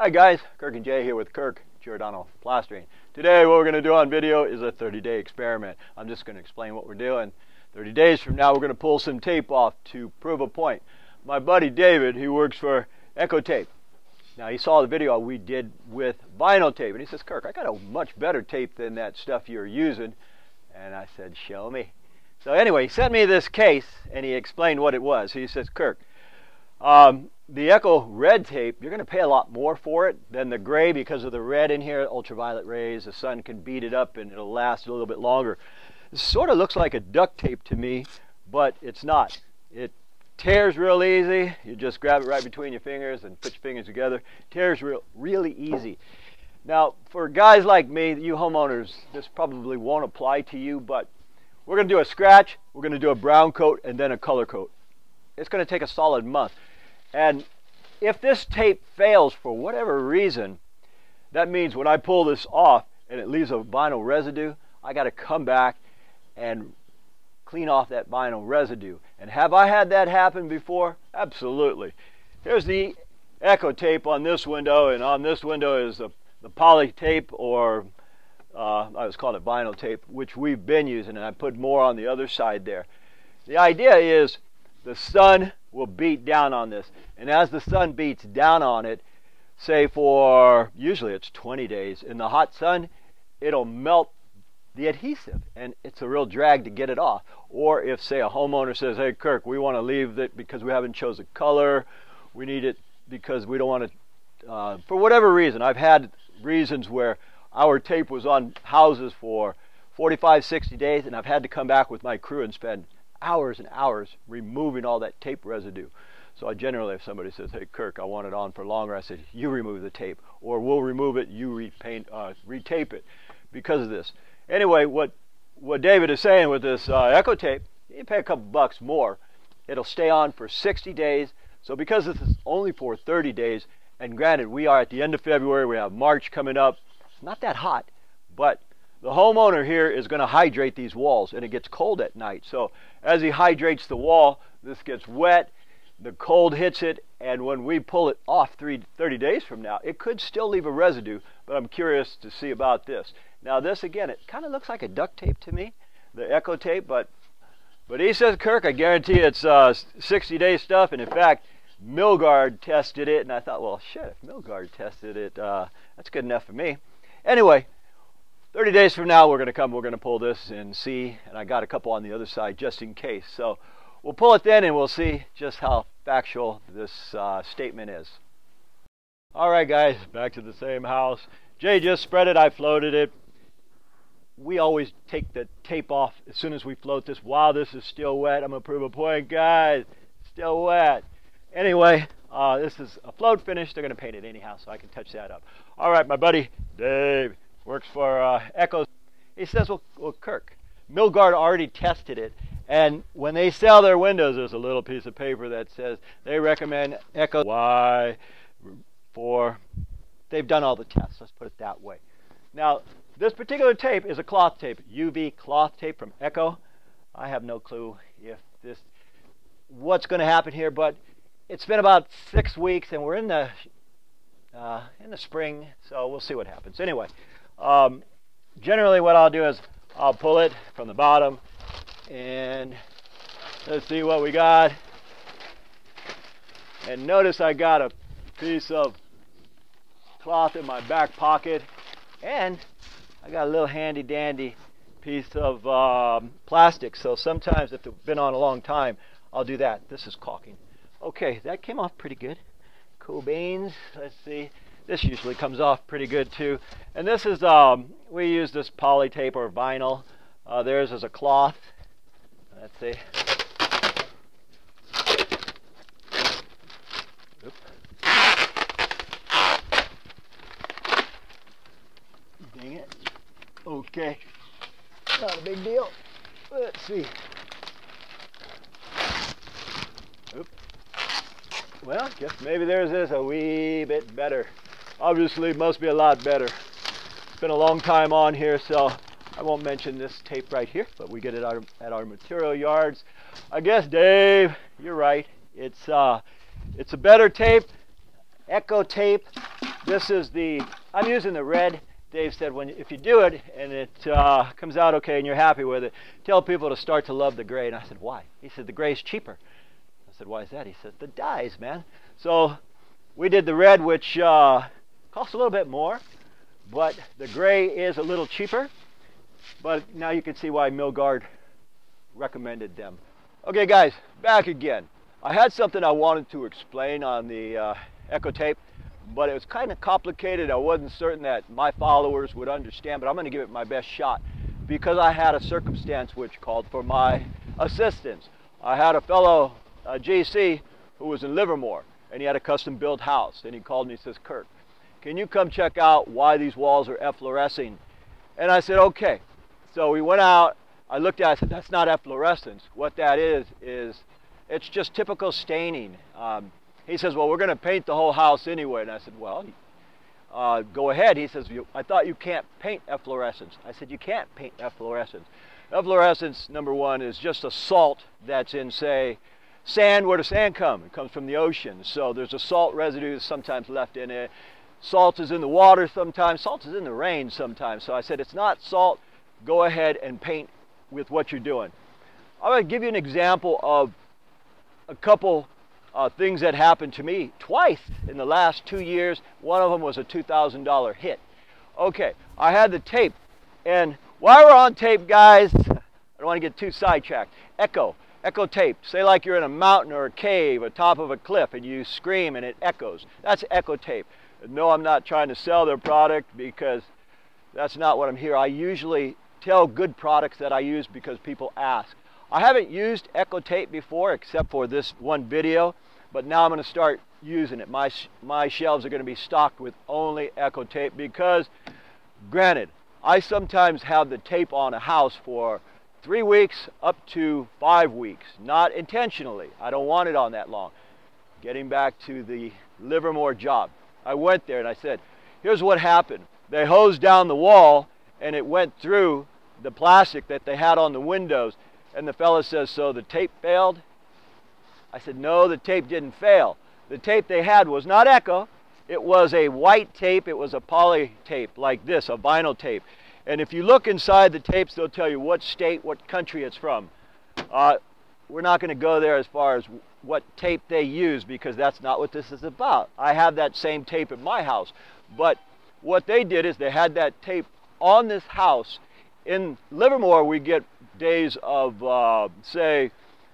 Hi guys, Kirk and Jay here with Kirk Giordano Plastering. Today what we're going to do on video is a 30 day experiment. I'm just going to explain what we're doing. 30 days from now we're going to pull some tape off to prove a point. My buddy David, he works for Echo Tape. Now he saw the video we did with vinyl tape and he says, Kirk, I got a much better tape than that stuff you're using. And I said, show me. So anyway, he sent me this case and he explained what it was. He says, Kirk, um, the Echo red tape, you're going to pay a lot more for it than the gray because of the red in here, ultraviolet rays, the sun can beat it up and it'll last a little bit longer. It sort of looks like a duct tape to me, but it's not. It tears real easy. You just grab it right between your fingers and put your fingers together. Tears real, really easy. Now, for guys like me, you homeowners, this probably won't apply to you, but we're going to do a scratch, we're going to do a brown coat, and then a color coat. It's going to take a solid month. And if this tape fails for whatever reason, that means when I pull this off and it leaves a vinyl residue, I got to come back and clean off that vinyl residue. And have I had that happen before? Absolutely. Here's the echo tape on this window, and on this window is the, the poly tape, or uh, I was called it vinyl tape, which we've been using, and I put more on the other side there. The idea is the sun will beat down on this. And as the sun beats down on it, say for usually it's 20 days, in the hot sun, it'll melt the adhesive and it's a real drag to get it off. Or if say a homeowner says, hey Kirk, we want to leave it because we haven't chosen a color, we need it because we don't want to, uh, for whatever reason, I've had reasons where our tape was on houses for 45, 60 days and I've had to come back with my crew and spend hours and hours removing all that tape residue. So I generally, if somebody says, "Hey, Kirk, I want it on for longer," I say, "You remove the tape, or we'll remove it. You repaint, uh, retape it, because of this." Anyway, what what David is saying with this uh, Echo tape, you pay a couple bucks more. It'll stay on for 60 days. So because this is only for 30 days, and granted, we are at the end of February, we have March coming up. It's not that hot, but the homeowner here is going to hydrate these walls and it gets cold at night. So as he hydrates the wall, this gets wet, the cold hits it, and when we pull it off three, 30 days from now, it could still leave a residue, but I'm curious to see about this. Now this again, it kind of looks like a duct tape to me, the Echo tape, but but he says, Kirk, I guarantee it's uh, 60 day stuff, and in fact, Milgard tested it, and I thought, well, shit, if Milgard tested it, uh, that's good enough for me. Anyway, 30 days from now, we're going to come, we're going to pull this and see, and I got a couple on the other side just in case. So we'll pull it then and we'll see just how factual this uh, statement is. All right, guys, back to the same house. Jay just spread it, I floated it. We always take the tape off as soon as we float this. While this is still wet, I'm going to prove a point, guys. Still wet. Anyway, uh, this is a float finish. They're going to paint it anyhow, so I can touch that up. All right, my buddy Dave works for uh, Echo. He says, well, well, Kirk, Milgard already tested it. And when they sell their windows, there's a little piece of paper that says they recommend Echo Y for. They've done all the tests. Let's put it that way. Now, this particular tape is a cloth tape, UV cloth tape from Echo. I have no clue if this, what's going to happen here, but it's been about six weeks, and we're in the uh, in the spring, so we'll see what happens. Anyway, um, generally what I'll do is I'll pull it from the bottom and let's see what we got. And notice I got a piece of cloth in my back pocket and I got a little handy dandy piece of um, plastic. So sometimes if it's been on a long time, I'll do that. This is caulking. Okay, that came off pretty good. Cool beans. Let's see. This usually comes off pretty good too. And this is, um, we use this poly tape or vinyl. Uh, theirs is a cloth. Let's see. Oop. Dang it. Okay. Not a big deal. Let's see. Oop. Well, guess maybe theirs is a wee bit better obviously must be a lot better. It's been a long time on here, so I won't mention this tape right here, but we get it at our material yards. I guess, Dave, you're right. It's, uh, it's a better tape, Echo tape, This is the, I'm using the red. Dave said when if you do it and it uh, comes out okay and you're happy with it, tell people to start to love the gray. And I said, why? He said, the gray's cheaper. I said, why is that? He said, the dyes, man. So we did the red, which uh, costs a little bit more, but the gray is a little cheaper. But now you can see why Milgard recommended them. Okay, guys, back again. I had something I wanted to explain on the uh, Echo tape but it was kind of complicated. I wasn't certain that my followers would understand, but I'm going to give it my best shot because I had a circumstance which called for my assistance. I had a fellow uh, JC who was in Livermore and he had a custom built house and he called me and says, Kirk, can you come check out why these walls are efflorescing? And I said, okay. So we went out, I looked at it, I said, that's not efflorescence. What that is, is it's just typical staining. Um, he says, well, we're going to paint the whole house anyway. And I said, well, uh, go ahead. He says, I thought you can't paint efflorescence. I said, you can't paint efflorescence. Efflorescence, number one, is just a salt that's in, say, sand. Where does sand come? It comes from the ocean. So there's a salt residue sometimes left in it. Salt is in the water sometimes. Salt is in the rain sometimes. So I said, it's not salt. Go ahead and paint with what you're doing. I'm going to give you an example of a couple uh, things that happened to me twice in the last two years. One of them was a $2,000 hit. Okay, I had the tape. And while we're on tape, guys, I don't want to get too sidetracked. Echo, echo tape. Say like you're in a mountain or a cave, atop of a cliff, and you scream and it echoes. That's echo tape. No, I'm not trying to sell their product because that's not what I'm here. I usually tell good products that I use because people ask. I haven't used Echo Tape before except for this one video, but now I'm going to start using it. My, my shelves are going to be stocked with only Echo Tape because, granted, I sometimes have the tape on a house for three weeks up to five weeks, not intentionally. I don't want it on that long. Getting back to the Livermore job, I went there and I said, here's what happened. They hosed down the wall and it went through the plastic that they had on the windows and the fellow says, so the tape failed? I said, no, the tape didn't fail. The tape they had was not Echo. It was a white tape. It was a poly tape like this, a vinyl tape. And if you look inside the tapes, they'll tell you what state, what country it's from. Uh, we're not going to go there as far as what tape they use because that's not what this is about. I have that same tape in my house. But what they did is they had that tape on this house. In Livermore, we get days of, uh, say,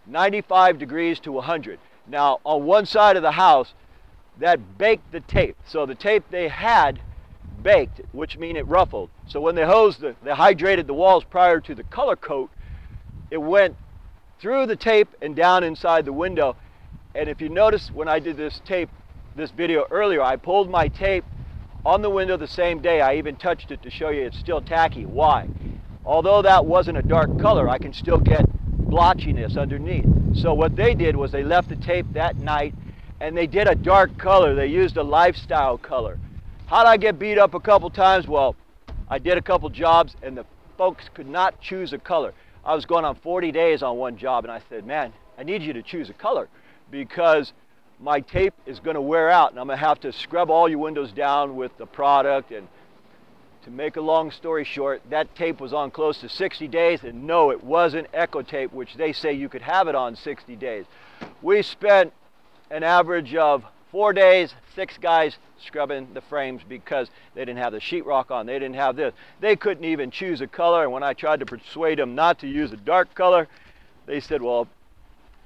95 degrees to 100. Now, on one side of the house, that baked the tape. So the tape they had baked, which means it ruffled. So when they hosed, the, they hydrated the walls prior to the color coat, it went through the tape and down inside the window. And if you notice when I did this tape, this video earlier, I pulled my tape on the window the same day. I even touched it to show you it's still tacky. Why? although that wasn't a dark color, I can still get blotchiness underneath. So what they did was they left the tape that night and they did a dark color. They used a lifestyle color. How did I get beat up a couple times? Well, I did a couple jobs and the folks could not choose a color. I was going on 40 days on one job and I said, man, I need you to choose a color because my tape is going to wear out and I'm going to have to scrub all your windows down with the product and to make a long story short, that tape was on close to 60 days, and no, it wasn't Echo tape, which they say you could have it on 60 days. We spent an average of four days, six guys scrubbing the frames because they didn't have the sheetrock on. They didn't have this. They couldn't even choose a color, and when I tried to persuade them not to use a dark color, they said, well,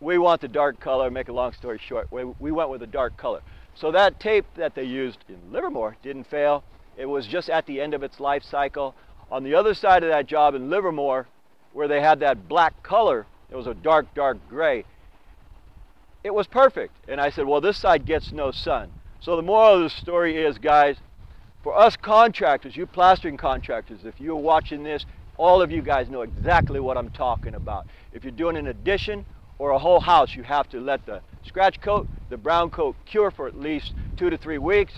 we want the dark color. Make a long story short, we, we went with a dark color. So that tape that they used in Livermore didn't fail. It was just at the end of its life cycle. On the other side of that job in Livermore, where they had that black color, it was a dark, dark gray. It was perfect. And I said, well, this side gets no sun. So the moral of the story is, guys, for us contractors, you plastering contractors, if you're watching this, all of you guys know exactly what I'm talking about. If you're doing an addition or a whole house, you have to let the scratch coat, the brown coat cure for at least two to three weeks.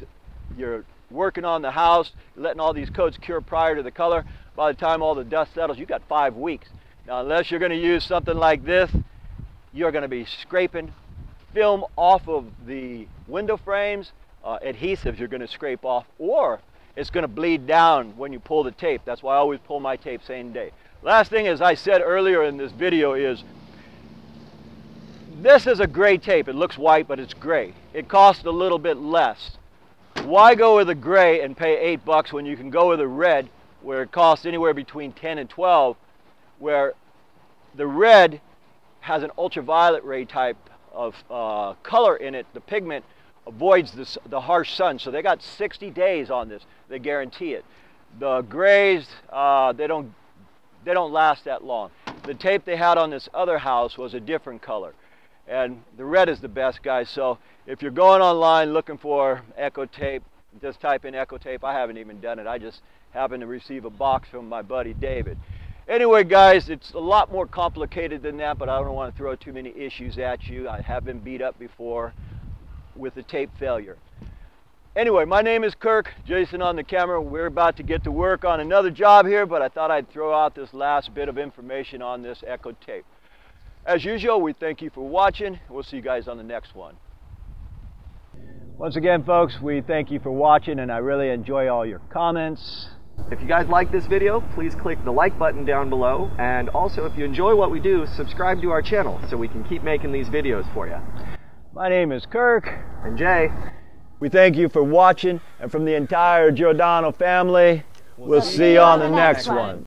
You're working on the house, letting all these coats cure prior to the color. By the time all the dust settles, you've got five weeks. Now, unless you're going to use something like this, you're going to be scraping film off of the window frames, uh, adhesives you're going to scrape off or it's going to bleed down when you pull the tape. That's why I always pull my tape same day. Last thing, as I said earlier in this video, is this is a gray tape. It looks white, but it's gray. It costs a little bit less. Why go with a gray and pay eight bucks when you can go with a red where it costs anywhere between 10 and 12, where the red has an ultraviolet ray type of uh, color in it, the pigment avoids this, the harsh sun. So they got 60 days on this. They guarantee it. The grays, uh, they don't they don't last that long. The tape they had on this other house was a different color. And the red is the best, guys. So if you're going online looking for Echo tape, just type in Echo tape. I haven't even done it. I just happened to receive a box from my buddy David. Anyway, guys, it's a lot more complicated than that, but I don't want to throw too many issues at you. I have been beat up before with the tape failure. Anyway, my name is Kirk, Jason on the camera. We're about to get to work on another job here, but I thought I'd throw out this last bit of information on this Echo tape. As usual, we thank you for watching. We'll see you guys on the next one. Once again, folks, we thank you for watching, and I really enjoy all your comments. If you guys like this video, please click the like button down below. And also, if you enjoy what we do, subscribe to our channel so we can keep making these videos for you. My name is Kirk. And Jay. We thank you for watching, and from the entire Giordano family, we'll, see you on the next one.